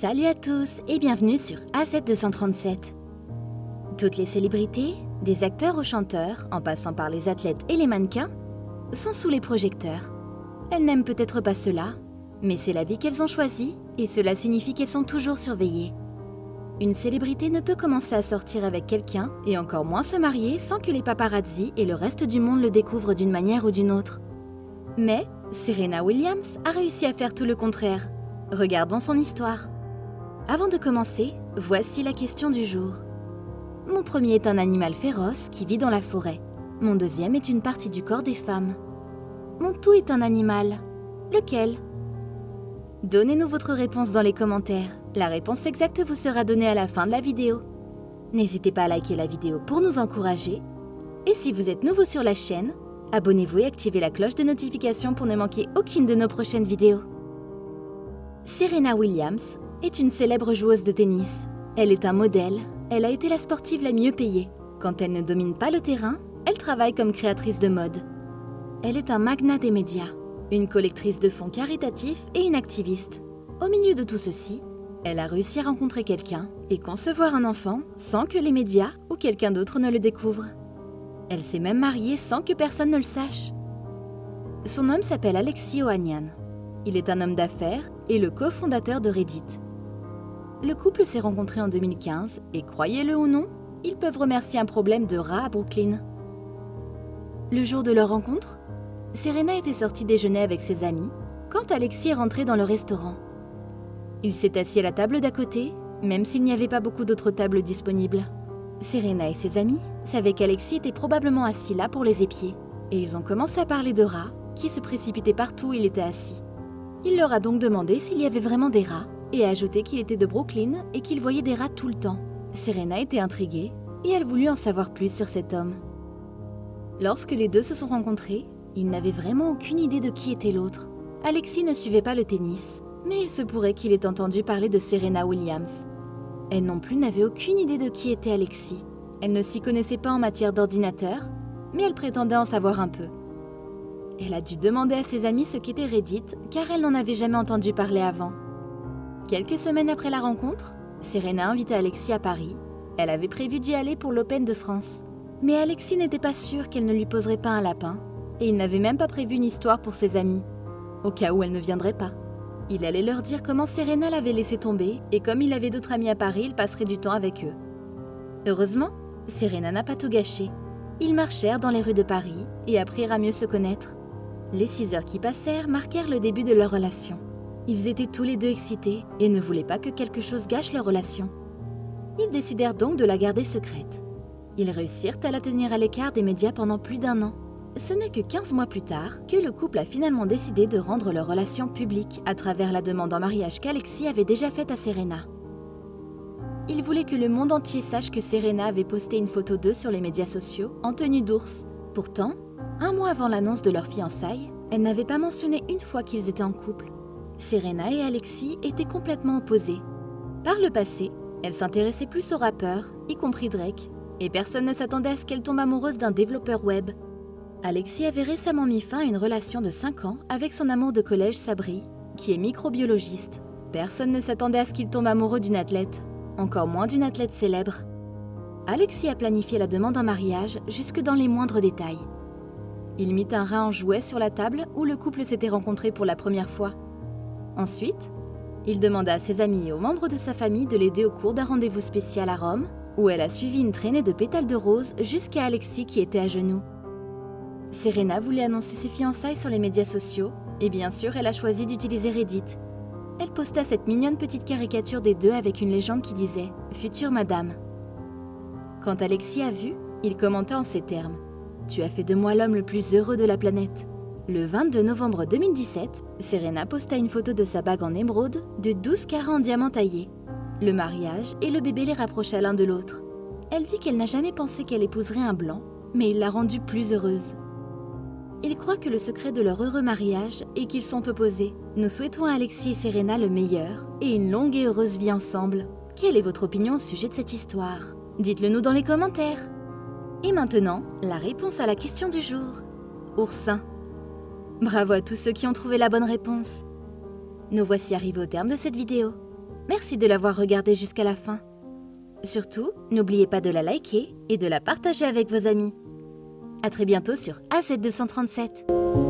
Salut à tous et bienvenue sur AZ237. Toutes les célébrités, des acteurs aux chanteurs, en passant par les athlètes et les mannequins, sont sous les projecteurs. Elles n'aiment peut-être pas cela, mais c'est la vie qu'elles ont choisie et cela signifie qu'elles sont toujours surveillées. Une célébrité ne peut commencer à sortir avec quelqu'un et encore moins se marier sans que les paparazzi et le reste du monde le découvrent d'une manière ou d'une autre. Mais Serena Williams a réussi à faire tout le contraire. Regardons son histoire. Avant de commencer, voici la question du jour. Mon premier est un animal féroce qui vit dans la forêt. Mon deuxième est une partie du corps des femmes. Mon tout est un animal. Lequel? Donnez-nous votre réponse dans les commentaires. La réponse exacte vous sera donnée à la fin de la vidéo. N'hésitez pas à liker la vidéo pour nous encourager. Et si vous êtes nouveau sur la chaîne, abonnez-vous et activez la cloche de notification pour ne manquer aucune de nos prochaines vidéos. Serena Williams est une célèbre joueuse de tennis. Elle est un modèle, elle a été la sportive la mieux payée. Quand elle ne domine pas le terrain, elle travaille comme créatrice de mode. Elle est un magnat des médias, une collectrice de fonds caritatifs et une activiste. Au milieu de tout ceci, elle a réussi à rencontrer quelqu'un et concevoir un enfant sans que les médias ou quelqu'un d'autre ne le découvre. Elle s'est même mariée sans que personne ne le sache. Son homme s'appelle Alexis Ohanian. Il est un homme d'affaires et le cofondateur de Reddit. Le couple s'est rencontré en 2015 et croyez-le ou non, ils peuvent remercier un problème de rats à Brooklyn. Le jour de leur rencontre, Serena était sortie déjeuner avec ses amis quand Alexis est rentré dans le restaurant. Il s'est assis à la table d'à côté, même s'il n'y avait pas beaucoup d'autres tables disponibles. Serena et ses amis savaient qu'Alexis était probablement assis là pour les épier, et ils ont commencé à parler de rats qui se précipitaient partout où il était assis. Il leur a donc demandé s'il y avait vraiment des rats, et a ajouté qu'il était de Brooklyn et qu'il voyait des rats tout le temps. Serena était intriguée, et elle voulut en savoir plus sur cet homme. Lorsque les deux se sont rencontrés, ils n'avaient vraiment aucune idée de qui était l'autre. Alexis ne suivait pas le tennis, mais il se pourrait qu'il ait entendu parler de Serena Williams. Elle non plus n'avait aucune idée de qui était Alexis. Elle ne s'y connaissait pas en matière d'ordinateur, mais elle prétendait en savoir un peu. Elle a dû demander à ses amis ce qu'était Reddit, car elle n'en avait jamais entendu parler avant. Quelques semaines après la rencontre, Serena invita Alexis à Paris. Elle avait prévu d'y aller pour l'Open de France. Mais Alexis n'était pas sûr qu'elle ne lui poserait pas un lapin, et il n'avait même pas prévu une histoire pour ses amis, au cas où elle ne viendrait pas. Il allait leur dire comment Serena l'avait laissé tomber, et comme il avait d'autres amis à Paris, il passerait du temps avec eux. Heureusement, Serena n'a pas tout gâché. Ils marchèrent dans les rues de Paris et apprirent à mieux se connaître. Les six heures qui passèrent marquèrent le début de leur relation. Ils étaient tous les deux excités et ne voulaient pas que quelque chose gâche leur relation. Ils décidèrent donc de la garder secrète. Ils réussirent à la tenir à l'écart des médias pendant plus d'un an. Ce n'est que 15 mois plus tard que le couple a finalement décidé de rendre leur relation publique à travers la demande en mariage qu'Alexis avait déjà faite à Serena. Il voulait que le monde entier sache que Serena avait posté une photo d'eux sur les médias sociaux en tenue d'ours. Pourtant, un mois avant l'annonce de leur fiançailles, elle n'avait pas mentionné une fois qu'ils étaient en couple. Serena et Alexis étaient complètement opposés. Par le passé, elle s'intéressait plus aux rappeurs, y compris Drake, et personne ne s'attendait à ce qu'elle tombe amoureuse d'un développeur web. Alexis avait récemment mis fin à une relation de 5 ans avec son amour de collège Sabri, qui est microbiologiste. Personne ne s'attendait à ce qu'il tombe amoureux d'une athlète, encore moins d'une athlète célèbre. Alexis a planifié la demande en mariage jusque dans les moindres détails. Il mit un rat en jouet sur la table où le couple s'était rencontré pour la première fois. Ensuite, il demanda à ses amis et aux membres de sa famille de l'aider au cours d'un rendez-vous spécial à Rome, où elle a suivi une traînée de pétales de rose jusqu'à Alexis qui était à genoux. Serena voulait annoncer ses fiançailles sur les médias sociaux, et bien sûr, elle a choisi d'utiliser Reddit. Elle posta cette mignonne petite caricature des deux avec une légende qui disait ⁇ Future Madame ⁇ Quand Alexis a vu, il commenta en ces termes ⁇ Tu as fait de moi l'homme le plus heureux de la planète ⁇ le 22 novembre 2017, Serena posta une photo de sa bague en émeraude de 12 carats en diamant taillé. Le mariage et le bébé les rapprochaient l'un de l'autre. Elle dit qu'elle n'a jamais pensé qu'elle épouserait un blanc, mais il l'a rendue plus heureuse. Il croit que le secret de leur heureux mariage est qu'ils sont opposés. Nous souhaitons à Alexis et Serena le meilleur et une longue et heureuse vie ensemble. Quelle est votre opinion au sujet de cette histoire? Dites-le nous dans les commentaires. Et maintenant, la réponse à la question du jour. Oursin. Bravo à tous ceux qui ont trouvé la bonne réponse. Nous voici arrivés au terme de cette vidéo. Merci de l'avoir regardée jusqu'à la fin. Surtout, n'oubliez pas de la liker et de la partager avec vos amis. À très bientôt sur A7237.